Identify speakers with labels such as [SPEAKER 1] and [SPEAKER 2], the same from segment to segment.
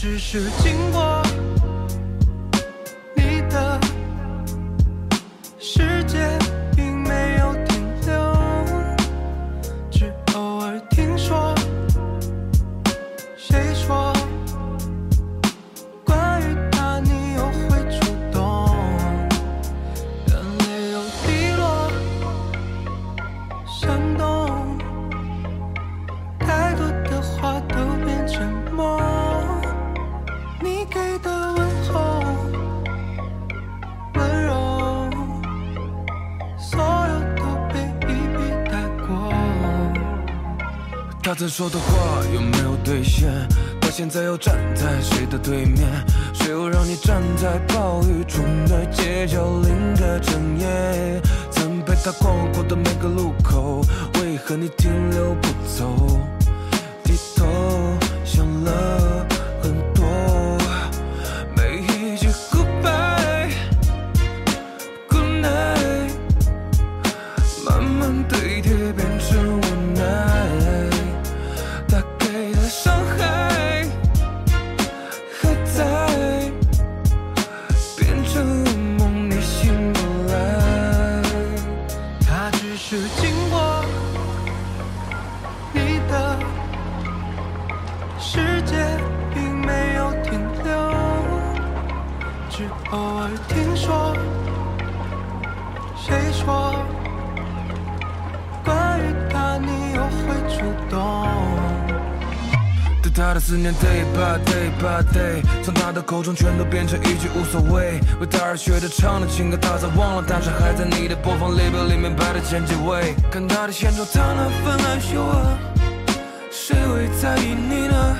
[SPEAKER 1] 只是经过他
[SPEAKER 2] 曾说的话有没有兑现？他现在又站在谁的对面？谁又让你站在暴雨中的街角淋个整夜？曾陪他逛过的每个路口，为何你停留不走？口中全都变成一句无所谓。为他而学的唱的情歌，他早忘了，但是还在你的播放列表里面排的前几位。看他的现状，他那份爱羞啊，谁会在意你呢？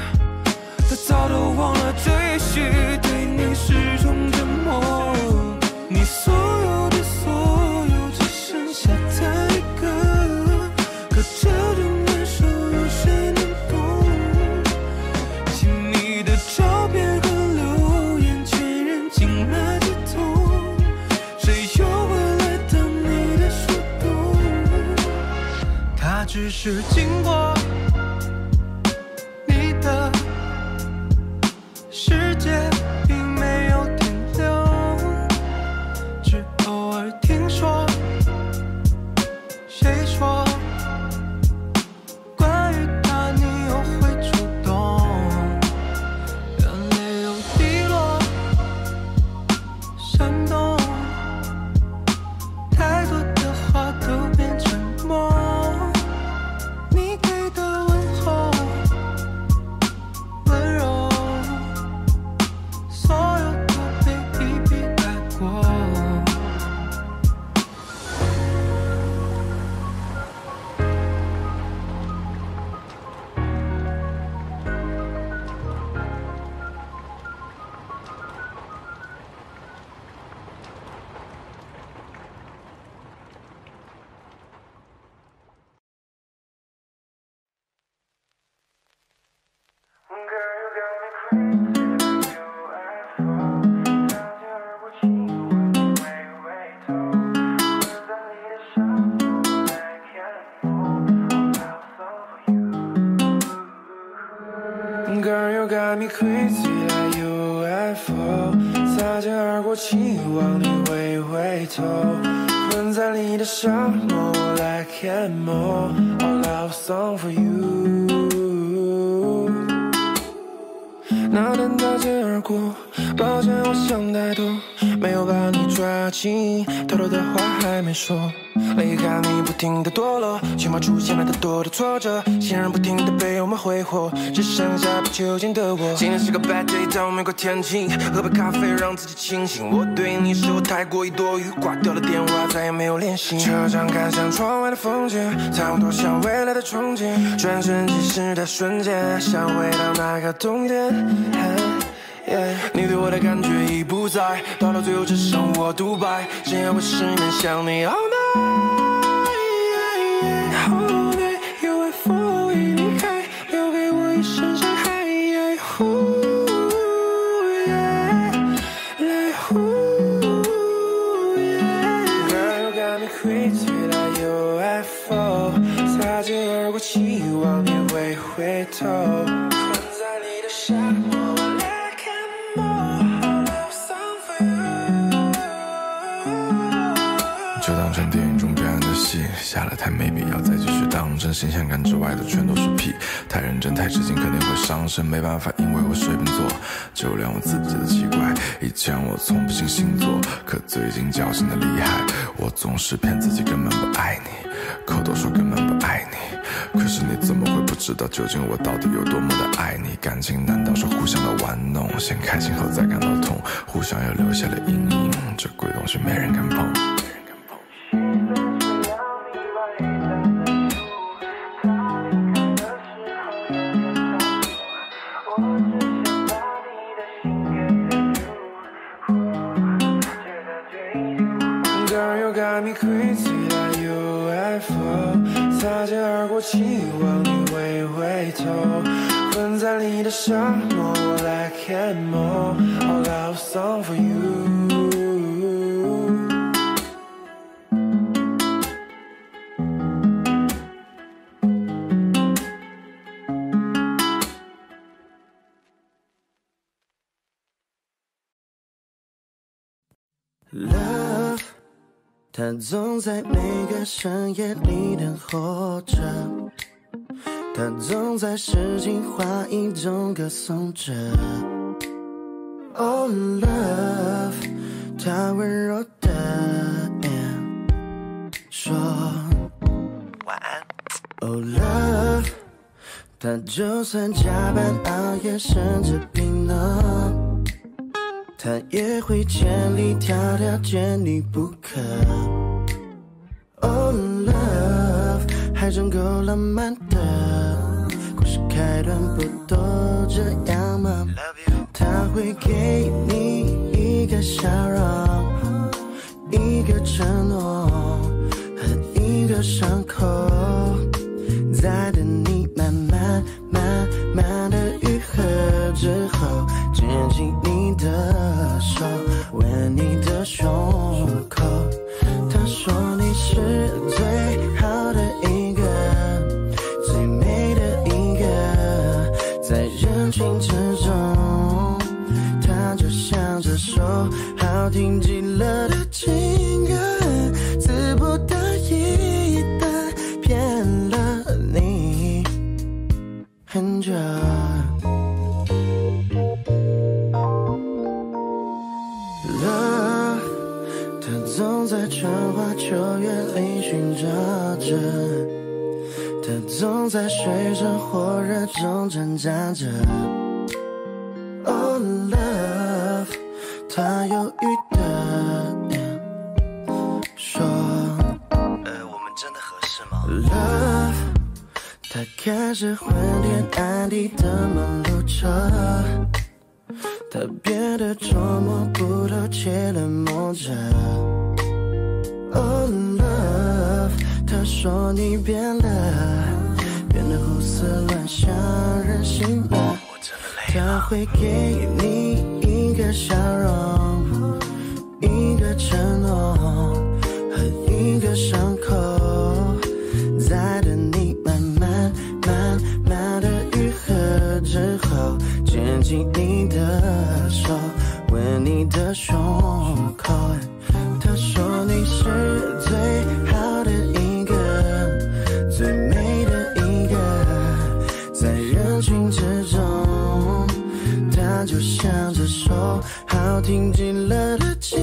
[SPEAKER 2] 他早都忘了，这也许对你是种只
[SPEAKER 1] 是经过
[SPEAKER 2] ，like a more a love song for you。那天擦肩而过，抱歉我想太多，没有把你抓紧，偷偷的话还没说。离开你不停的堕落，起码出现了太多的挫折，信任不停的被我们挥霍，只剩下不求进的我。今天是个 bad day，但我没怪天气，喝杯咖啡让自己清醒。我对你是否太过于多余？挂掉了电话，再也没有联系。车上看向窗外的风景，差不多像未来的憧憬。转瞬即逝的瞬间，想回到那个冬天。你对我的感觉已不在，到了最后只剩我独白，深夜会失眠想你 all night，all night，因新鲜感之外的全都是屁，太认真太痴情肯定会伤身。没办法，因为我水瓶座，就连我自己都奇怪。以前我从不信星座，可最近矫情的厉害。我总是骗自己根本不爱你，口头说根本不爱你，可是你怎么会不知道究竟我到底有多么的爱你？感情难道是互相的玩弄？先开心后再感到痛，互相又留下了阴影。这鬼东西没人敢碰。
[SPEAKER 3] 它总在每个深夜里等候着，它总在诗情画意中歌颂着。Oh love，他温柔的说晚安。Oh love，他就算加班熬夜甚至病了。他也会千里迢迢见你不可。Oh love，还真够浪漫的。故事开端不都这样吗？他会给你一个笑容，一个承诺和一个伤口，在水深火热中挣扎着。Oh love，它犹豫的说，呃，我们真的合适吗？Love，它开始昏天暗地的忙碌着。他变得捉摸不透，且冷漠着。Oh love，他说你变了，胡思乱想，任性了。他会给你一个笑容，一个承诺和一个伤口，在等你慢慢慢慢的愈合之后，牵起你的手，吻你的胸口。他说你是听极了的情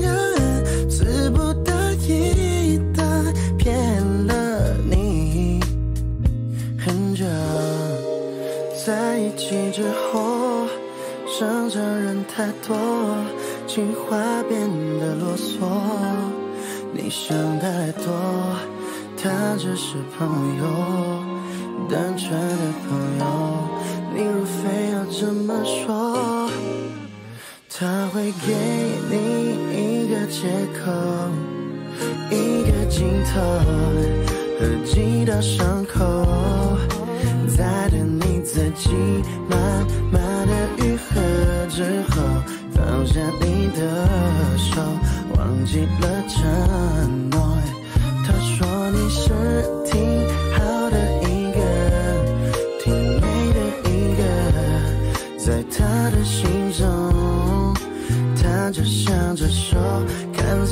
[SPEAKER 3] 歌，词不达意的骗了你很久。在一起之后，伤着人太多，情话变得啰嗦。你想太多，他只是朋友，单纯的朋友。你若非要这么说，他会给你一个借口，一个镜头和几道伤口，在等你自己慢慢的愈合之后，放下你的手，忘记了承诺。他说你是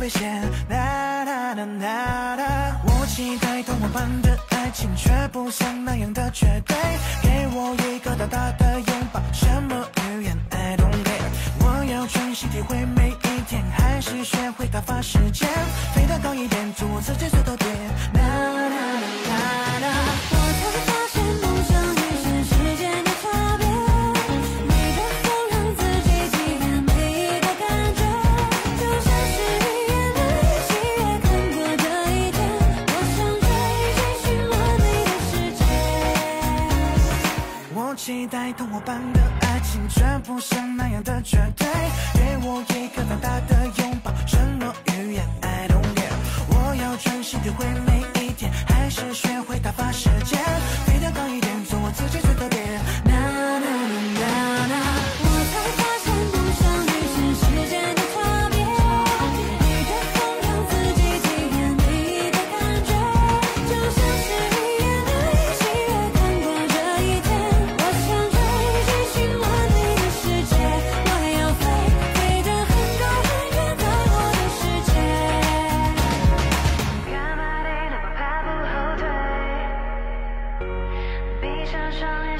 [SPEAKER 4] 危险。啦啦啦啦啦，我期待童话般的爱情，却不像那样的绝对。给我一个大大的拥抱，什么语言 I don't care。我要全心体会每一天，还是学会打发时间，飞得高一点，做我自己最特别。期待童话般的爱情，却不像那样的绝对。给我一个大大的拥抱，承诺语言 I don't care。我要专心体会每一天，还是学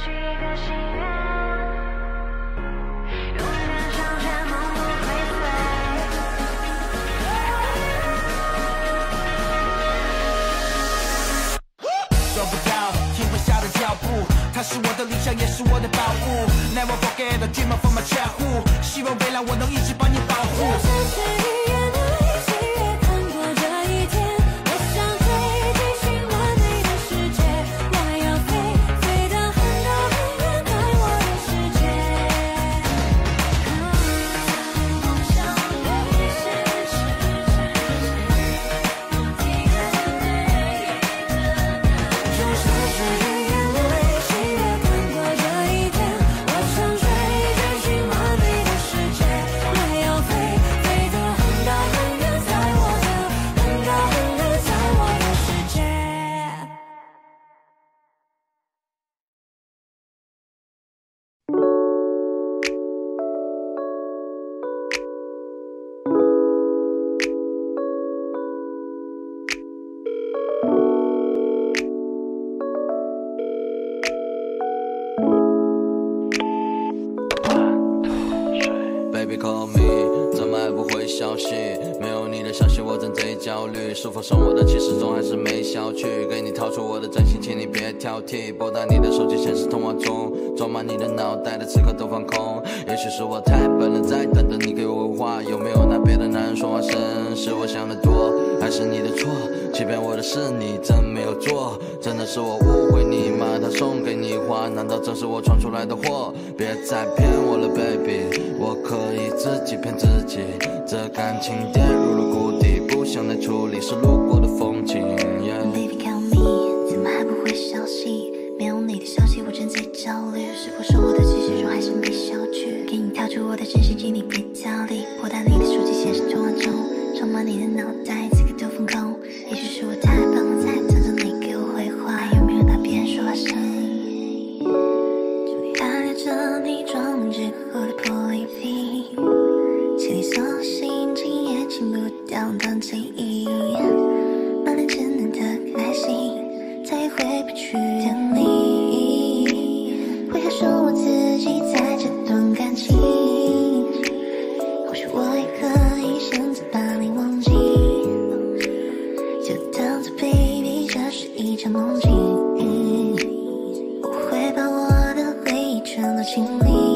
[SPEAKER 5] 许一个心愿，永远向前，梦不会
[SPEAKER 4] 做不到体会下的脚步，它是我的理想，也是我的宝物。Never forget the dream from my childhood，希望未来我能一直把你保护。
[SPEAKER 6] 消息？没有你的消息，我正贼焦虑。是否生我的气，始终还是没消去？给你掏出我的真心，请你别挑剔。拨打你的手机显示通话中，装满你的脑袋的此刻都放空。也许是我太笨了，在等着你给我话。有没有那别的男人说话声？是我想的多，还是你的错？欺骗我的是你，真没有做。真的是我误会你吗？他送给你花，难道这是我闯出来的祸？别再骗我了，baby，我可以自己骗自己。这感情跌入了谷底，不想再处理，是路过的风
[SPEAKER 5] 场梦境。我会把我的回忆全都清理。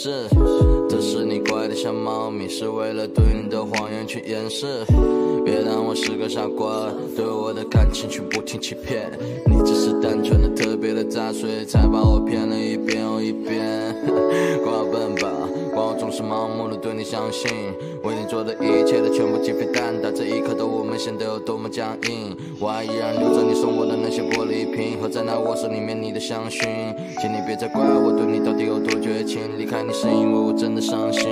[SPEAKER 6] 是你那多余的解释。这是你乖的像猫咪，是为了对你的谎言去掩饰。别当我是个傻瓜，对我的感情却不停欺骗。你只是单纯的特别的杂碎，才把我骗了一遍又一遍。总是盲目的对你相信，为你做的一切都全部鸡飞蛋打。这一刻的我们显得有多么僵硬。我还依然留着你送我的那些玻璃瓶和在那卧室里面你的香薰。请你别再怪我对你到底有多绝情，离开你是因为我真的伤心。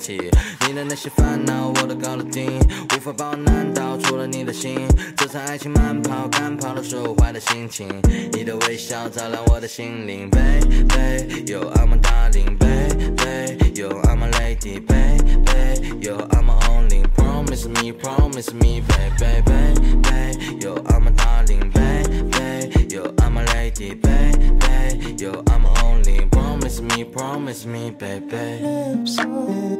[SPEAKER 6] 起。你的那些烦恼我都搞得定，无法把我难倒，除了你的心。这场爱情慢跑，赶跑了所有坏的心情。你的微笑照亮我的心灵，baby，有 I'm a darling，baby，有 I'm a lady，baby，有 I'm a only，promise me，promise me，baby，baby，有 I'm a darling，baby，有 I'm a lady，baby，有 I'm only，promise me，promise me，baby。
[SPEAKER 7] Yeah,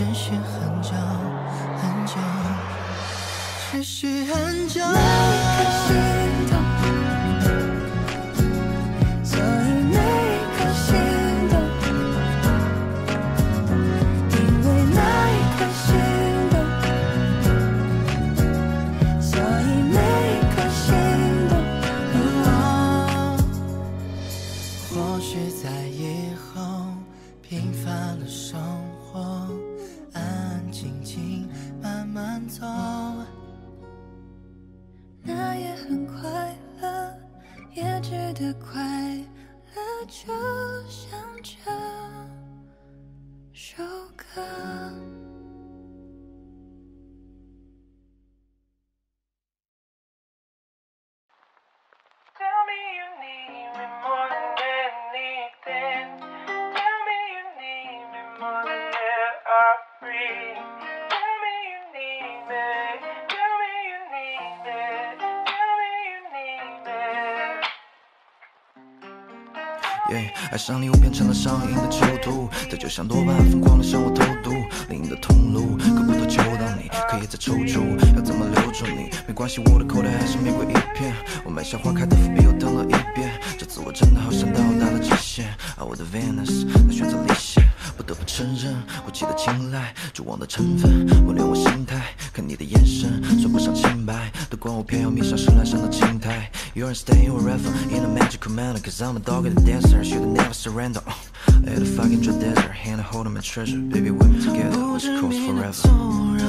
[SPEAKER 7] 持续很久很久
[SPEAKER 8] 持续很久。
[SPEAKER 4] 的快乐就
[SPEAKER 9] 爱上你我变成了上瘾的囚徒，他就像多巴胺疯狂的向我投毒，另一的通路，可不都求到你，可以再抽出，要怎么留住你？没关系，我的口袋还是玫瑰一片，我买下花开的伏笔又等了一遍，这次我真的好像到达了极限，而我的 Venus 在选择离线，不得不承认，我期得青睐，绝望的成分，磨连我心态。看你的眼神，说不上清白，都怪我偏要迷上石栏上的青苔。You're staying forever in a magical manner, cause I'm a dog and a dancer, should never surrender. I had a fucking dread desert, hand holding my treasure, baby, we're together, let's
[SPEAKER 8] cross
[SPEAKER 9] forever.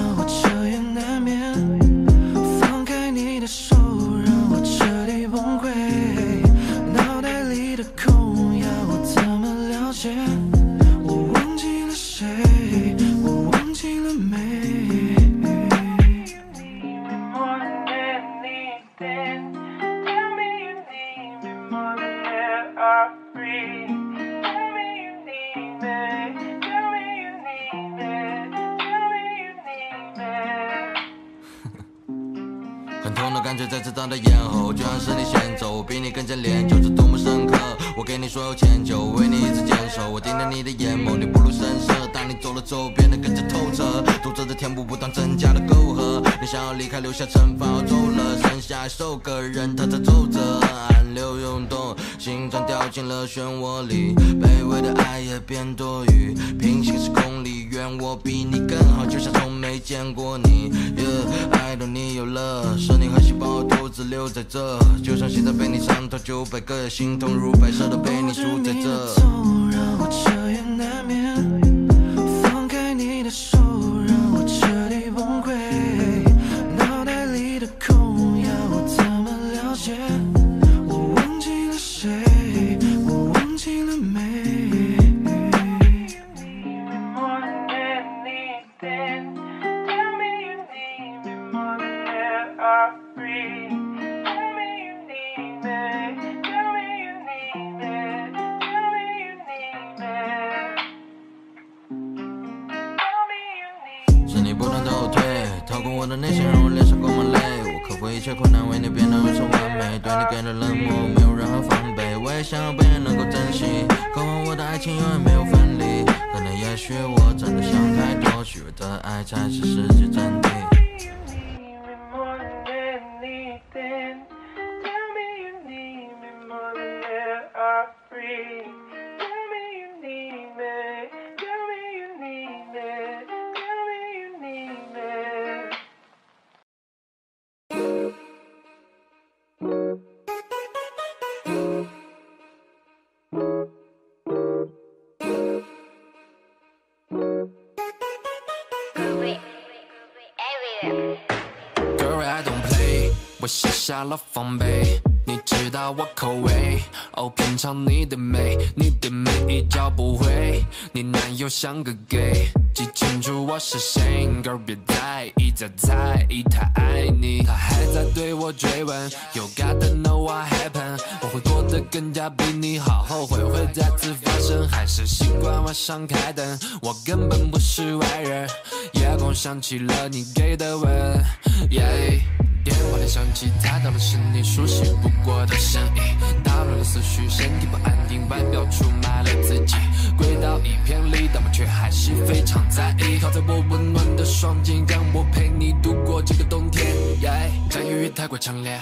[SPEAKER 6] 漩涡里，卑微的爱也变多余。平行时空里，愿我比你更好，就像从没见过你。Yeah, 爱到你有了，生灵和细胞独自留在这，就算现在被你伤透九百个，心痛如白蛇的被你住在这。
[SPEAKER 10] 我
[SPEAKER 11] 卸下了防备，你知道我口味，哦，品尝你的美，你的美一教不会，你男友像个 gay，记清楚我是谁，Girl 别在意再在意他爱你，他还在对我追问，You gotta know what happened，我会过得更加比你好，后悔会再次发生，还是习惯晚上开灯，我根本不是外人，夜空响起了你给的吻，yeah。想起，猜到的是你熟悉不过的声音，打乱了思绪，身体不安定，外表出卖了自己，轨道一偏离，但我却还是非常在意。靠在我温暖的双肩，让我陪你度过这个冬天。Yeah，占有欲太过强烈，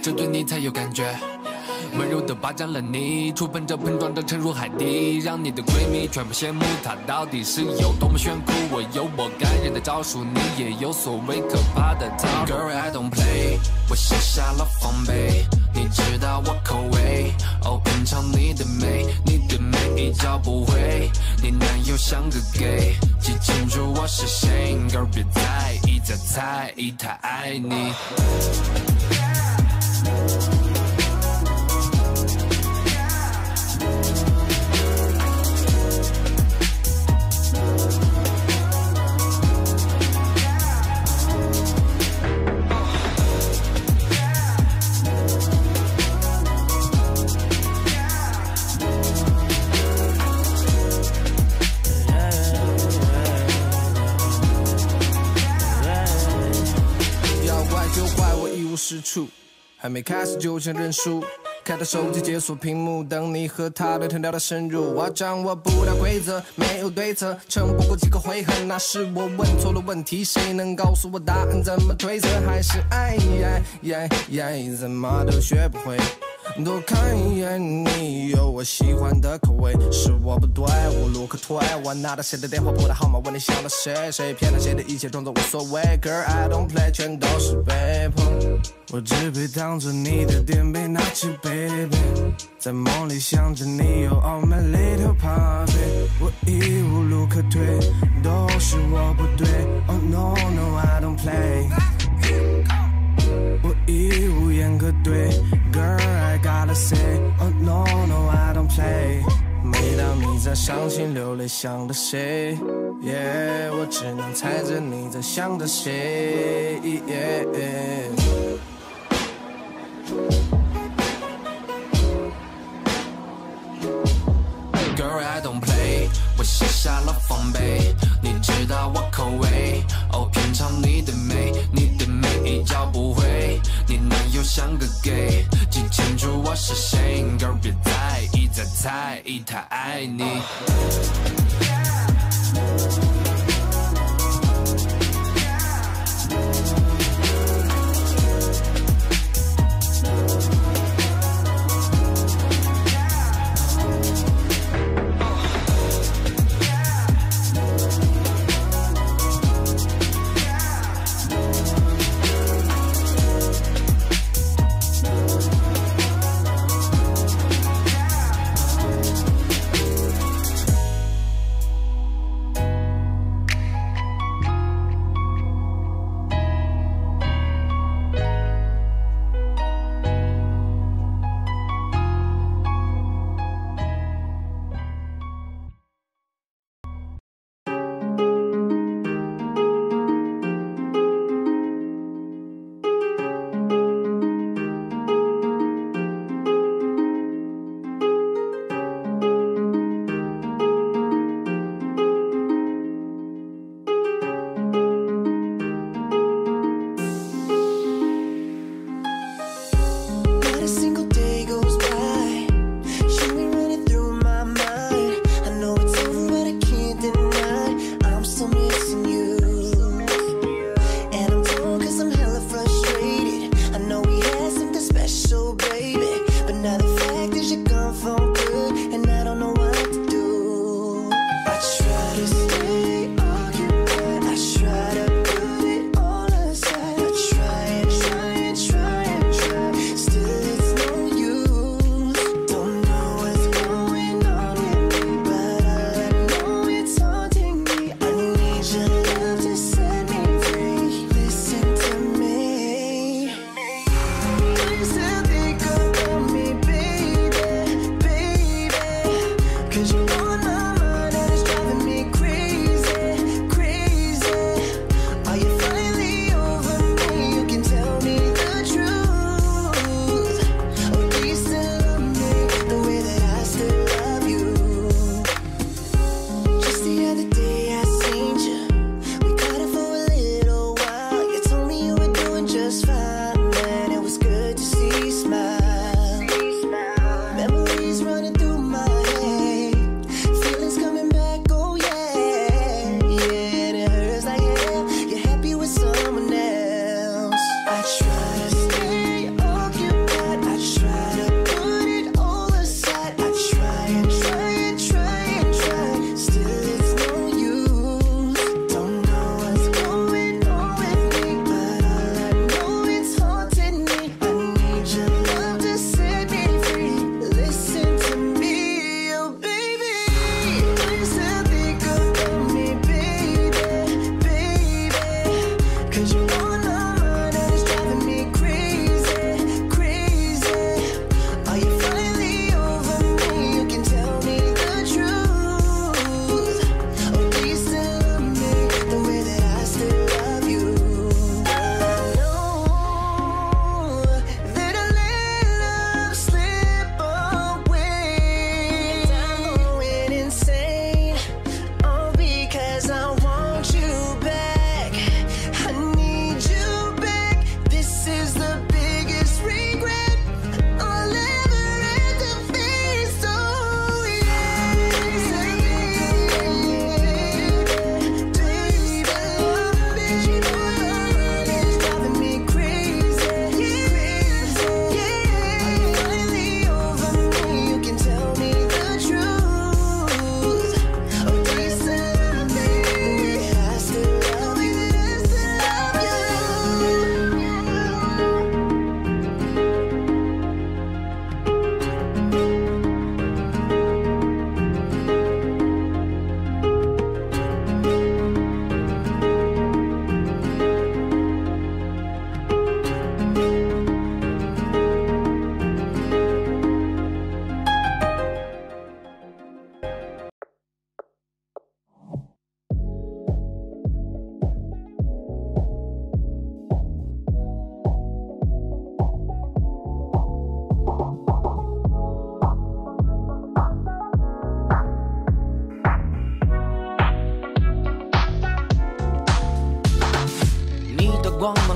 [SPEAKER 11] 这对你才有感觉。温柔的霸占了你，触碰着碰撞着沉入海底，让你的闺蜜全部羡慕她到底是有多么炫酷。我有我感人的招数，你也有所谓可怕的套路。Girl I don't play，我卸下了防备，你知道我口味，哦，品尝你的美，你的美一教不会，你男友像个 gay，记清楚我是谁，Girl 别在意再在意他爱你。
[SPEAKER 12] 还没开始就想认输。开着手机解锁屏幕，等你和他聊天聊得深入。我掌握不了规则，没有对策，撑不过几个回合，那是我问错了问题。谁能告诉我答案怎么推测？还是爱呀呀呀，怎么都学不会。多看一眼你，有我喜欢的口味，是我不对，无路可退。我拿到谁的电话，拨的号码，问你想到谁，谁骗了谁的一切，装作无所谓。Girl I don't play，全都是被迫。我只配当做你的垫背，拿起 baby，在梦里想着你有 all my little puppy，我已无路可退，都是我不对。Oh no 伤心流泪想着谁，Yeah，我只能猜着你在想着谁。Yeah
[SPEAKER 11] Girl, I don't play，我卸下了防备，你知道我口味，哦，品尝你的美，你的美一教不回，你男友像个 gay，记清楚我是谁，Girl 别在意再在意他爱你。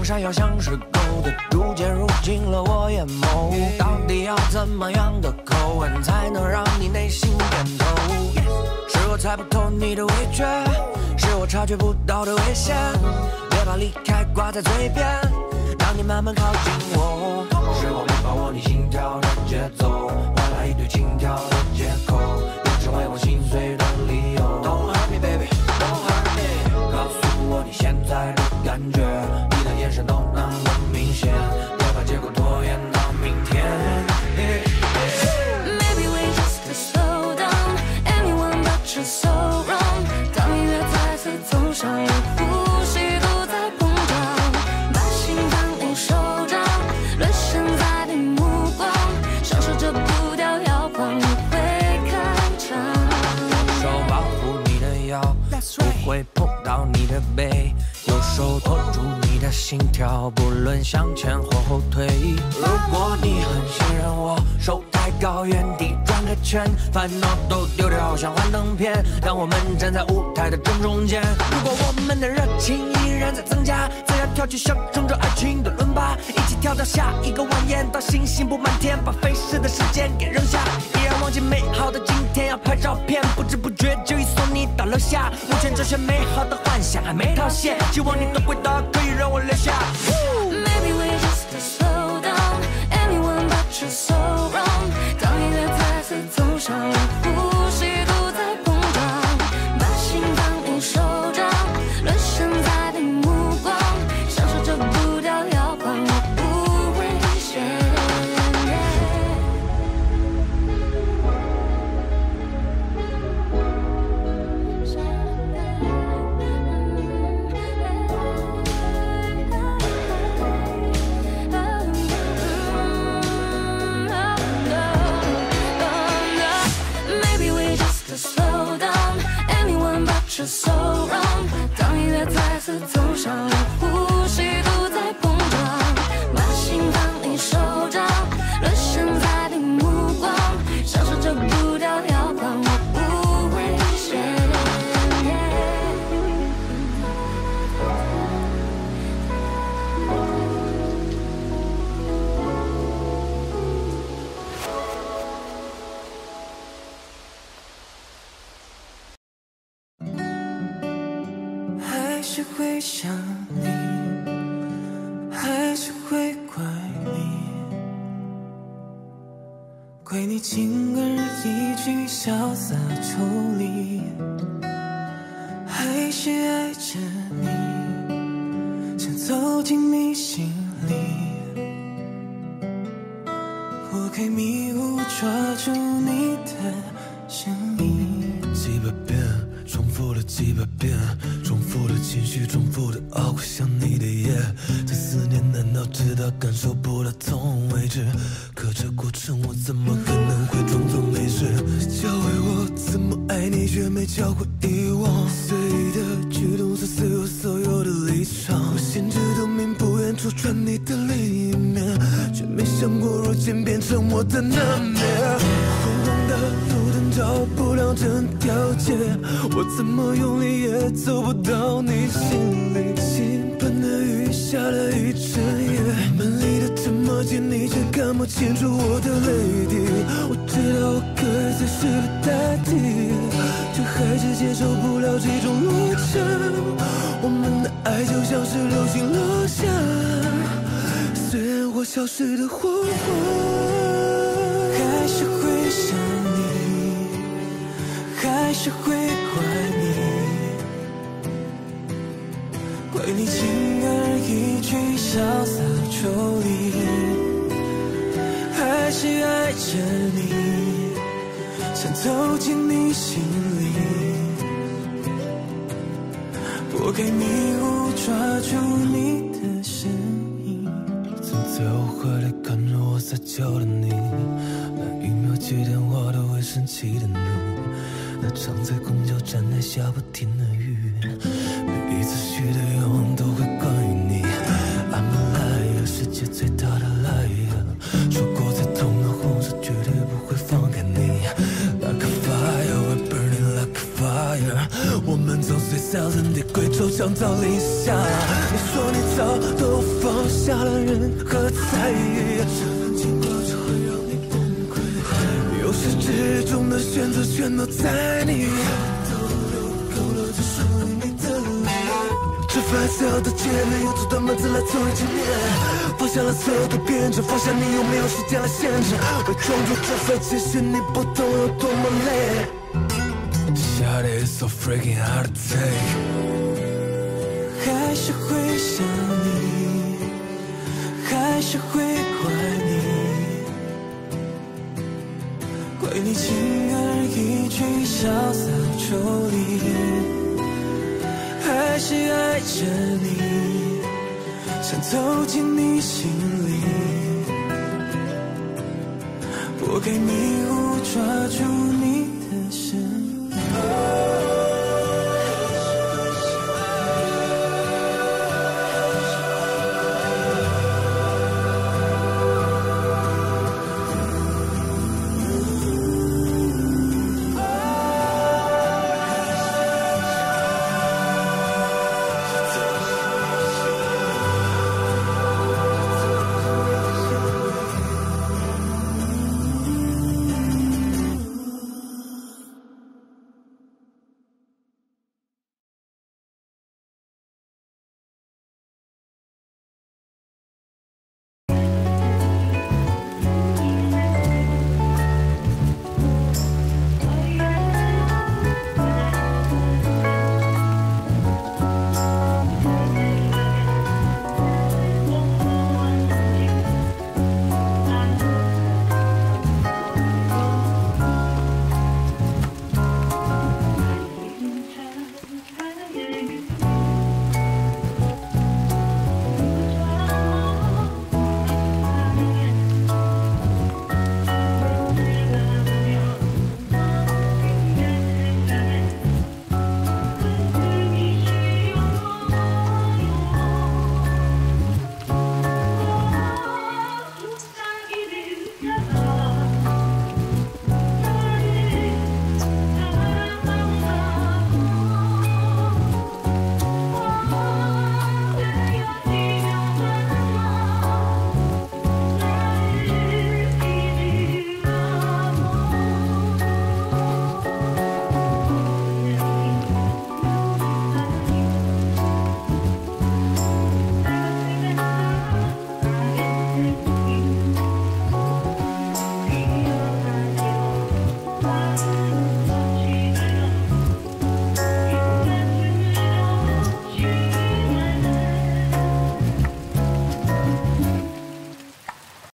[SPEAKER 13] 闪耀，像是狗的，逐渐入侵了我眼眸。到底要怎么样的口吻，才能让你内心点头？是我猜不透你的味觉，是我察觉不到的危险。别把离开挂在嘴边，让你慢慢靠近我。是我没把握你心跳的节奏，换来一堆轻佻的借口，又成为我心碎的理由。Don't hurt me, baby, don't hurt me。告诉我你现在的感觉，
[SPEAKER 14] 心
[SPEAKER 13] 跳，不论向前或后退。如果你很信任我，手抬高，原地转个圈，烦恼都丢掉，像幻灯片，让我们站在舞台的正中间。如果我们的热情依然在增加，怎样跳起象征着爱情的吧，一起跳到下一个晚宴，到星星布满天，把飞逝的时间给扔下，依然忘记美好的今天，要拍照片，不知不觉就已送你到楼下。目前这些美好的幻想还没套现，希望你的回答可以让我留下。
[SPEAKER 14] 次
[SPEAKER 15] 是
[SPEAKER 11] 会想你，还是会怪你，怪你轻而易举，潇洒抽离，还是爱着你，想走进你心里，拨开迷雾，抓住
[SPEAKER 2] 像是流星落下，虽然我消失的火花。
[SPEAKER 11] 还是会想你，还是会怪你，怪你轻而易举，潇洒抽离，还是爱着你，想走进你心里，拨开迷雾，抓住你的身影。
[SPEAKER 2] 曾在我怀里看着我撒娇的你，那一秒接电话都会生气的你，那常在公交站台下不停的雨，degree 抽象到零下。你说你早都放下了任何在意，这份情过只会让你崩溃。由始至终的选择全都在你。都流够了，就属于你的脸。这发酵的界面，用这段文字来作为纪念。放下了所有的编织，放下你有没有时间来限制。伪装住这份其实你不懂有多么累。Shot is so freaking hard to take。
[SPEAKER 11] 还是会想你，还是会怪你，怪你轻而易举，潇洒抽离，还是爱着你，想走进你心里，拨开迷雾，抓住你的声音。